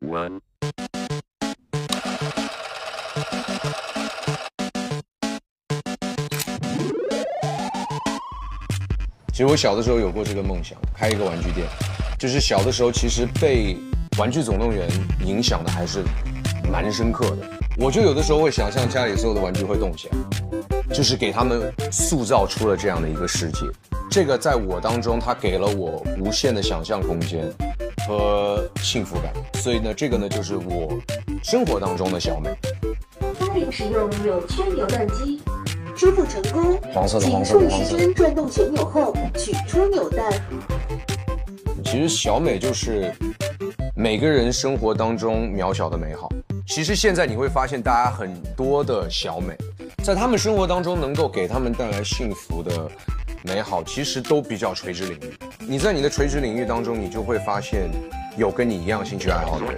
One. 其实我小的时候有过这个梦想，开一个玩具店。就是小的时候，其实被《玩具总动员》影响的还是蛮深刻的。我就有的时候会想象家里所有的玩具会动起来，就是给他们塑造出了这样的一个世界。这个在我当中，它给了我无限的想象空间和幸福感。所以呢，这个呢就是我生活当中的小美。欢迎使用扭圈扭蛋机，支付成功，黄色的请黄色的黄色的时间转动旋钮后取出扭蛋。其实小美就是每个人生活当中渺小的美好。其实现在你会发现，大家很多的小美，在他们生活当中能够给他们带来幸福的美好，其实都比较垂直领域。你在你的垂直领域当中，你就会发现有跟你一样兴趣爱好的人。